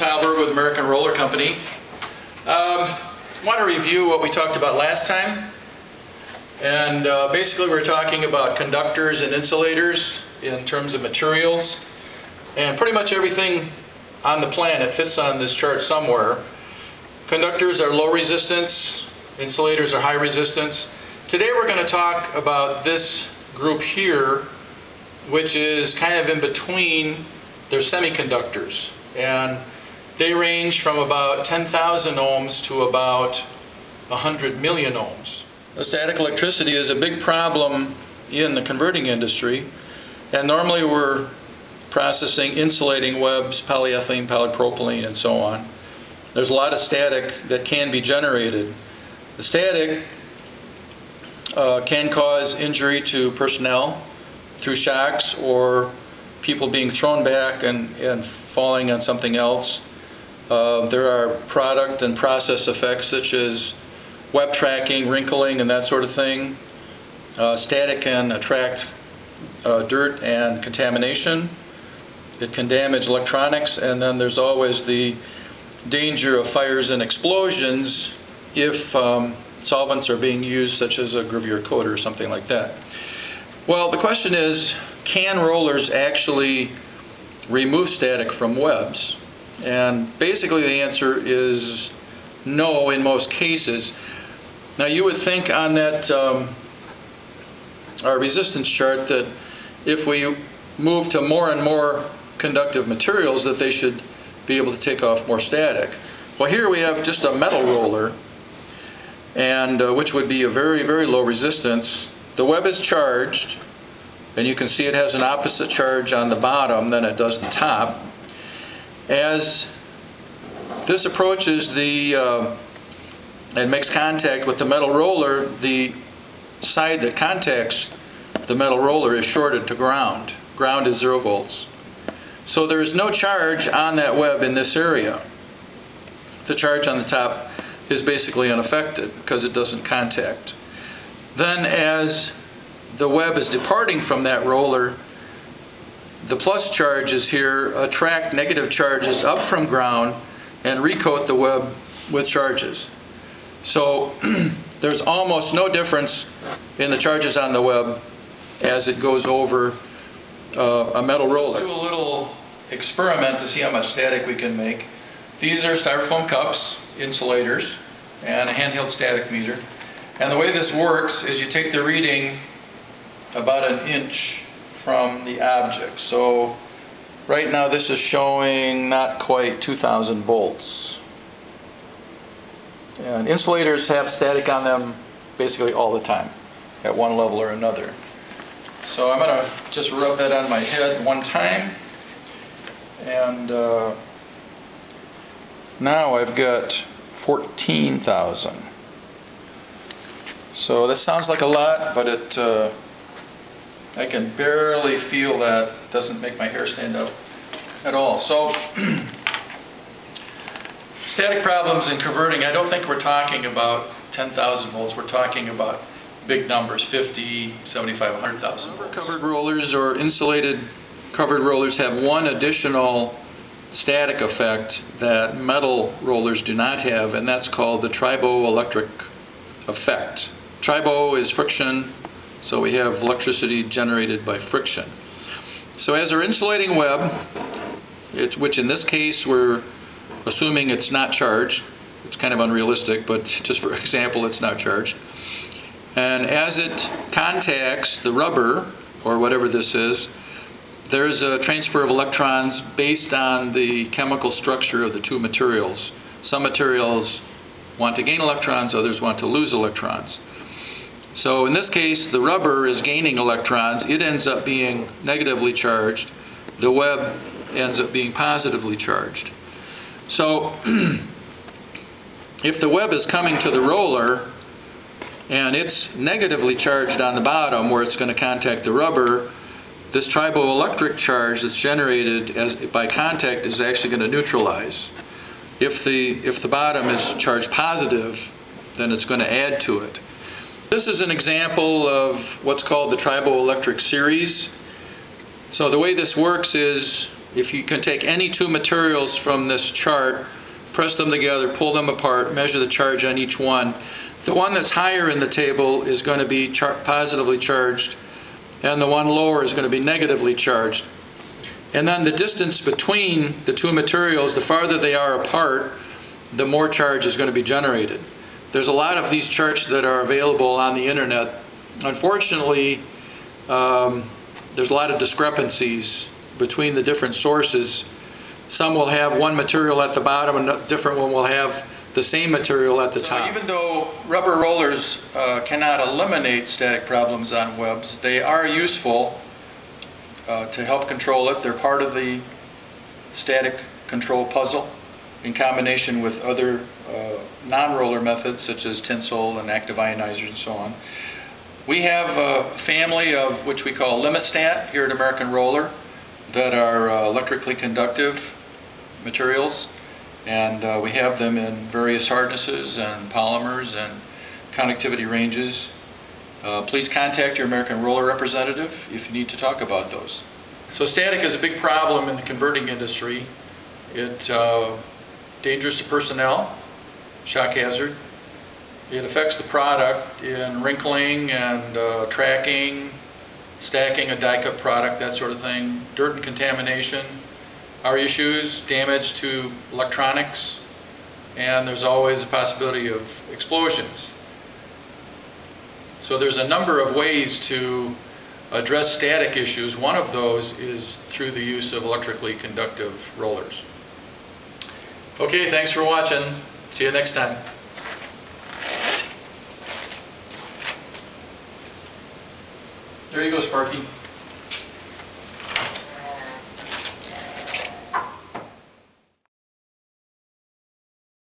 American Roller Company. Um, want to review what we talked about last time. And uh, basically we're talking about conductors and insulators in terms of materials. And pretty much everything on the planet fits on this chart somewhere. Conductors are low resistance, insulators are high resistance. Today we're going to talk about this group here, which is kind of in between there semiconductors. And they range from about 10,000 ohms to about 100 million ohms. Static electricity is a big problem in the converting industry. And normally we're processing insulating webs, polyethylene, polypropylene, and so on. There's a lot of static that can be generated. The static uh, can cause injury to personnel through shocks or people being thrown back and, and falling on something else. Uh, there are product and process effects such as web tracking, wrinkling, and that sort of thing. Uh, static can attract uh, dirt and contamination. It can damage electronics, and then there's always the danger of fires and explosions if um, solvents are being used, such as a gravure coater or something like that. Well, the question is, can rollers actually remove static from webs? And basically the answer is no in most cases. Now you would think on that um, our resistance chart that if we move to more and more conductive materials that they should be able to take off more static. Well here we have just a metal roller and uh, which would be a very very low resistance. The web is charged and you can see it has an opposite charge on the bottom than it does the top. As this approaches the uh, and makes contact with the metal roller, the side that contacts the metal roller is shorted to ground. Ground is zero volts. So there is no charge on that web in this area. The charge on the top is basically unaffected because it doesn't contact. Then as the web is departing from that roller, the plus charges here attract negative charges up from ground and recoat the web with charges. So there's almost no difference in the charges on the web as it goes over uh, a metal roller. Let's do a little experiment to see how much static we can make. These are styrofoam cups, insulators, and a handheld static meter. And the way this works is you take the reading about an inch from the object. So right now this is showing not quite 2000 volts. And insulators have static on them basically all the time at one level or another. So I'm going to just rub that on my head one time. And uh, now I've got 14,000. So this sounds like a lot, but it uh, I can barely feel that. Doesn't make my hair stand up at all. So static problems in converting, I don't think we're talking about 10,000 volts. We're talking about big numbers, 50, 75, 100,000 volts. Covered rollers or insulated covered rollers have one additional static effect that metal rollers do not have, and that's called the triboelectric effect. Tribo is friction, so we have electricity generated by friction. So as our insulating web, which in this case we're assuming it's not charged, it's kind of unrealistic, but just for example, it's not charged. And as it contacts the rubber, or whatever this is, there's a transfer of electrons based on the chemical structure of the two materials. Some materials want to gain electrons, others want to lose electrons. So in this case, the rubber is gaining electrons. It ends up being negatively charged. The web ends up being positively charged. So if the web is coming to the roller and it's negatively charged on the bottom where it's going to contact the rubber, this triboelectric charge that's generated as, by contact is actually going to neutralize. If the, if the bottom is charged positive, then it's going to add to it. This is an example of what's called the triboelectric series. So the way this works is if you can take any two materials from this chart, press them together, pull them apart, measure the charge on each one. The one that's higher in the table is going to be char- positively charged, and the one lower is going to be negatively charged. And then the distance between the two materials, the farther they are apart, the more charge is going to be generated. There's a lot of these charts that are available on the internet. Unfortunately, um, there's a lot of discrepancies between the different sources. Some will have one material at the bottom and a different one will have the same material at the top. Even though rubber rollers uh, cannot eliminate static problems on webs, they are useful uh, to help control it. They're part of the static control puzzle in combination with other uh, non-roller methods such as tinsel and active ionizers and so on. We have a family of which we call Limostat here at American Roller that are uh, electrically conductive materials and uh, we have them in various hardnesses and polymers and conductivity ranges. Uh, please contact your American Roller representative if you need to talk about those. So static is a big problem in the converting industry. It uh, dangerous to personnel, shock hazard. It affects the product in wrinkling and uh, tracking, stacking a die cut product, that sort of thing. Dirt and contamination are issues, damage to electronics, and there's always a possibility of explosions. So there's a number of ways to address static issues. One of those is through the use of electrically conductive rollers. Okay, thanks for watching. See you next time. There you go, Sparky.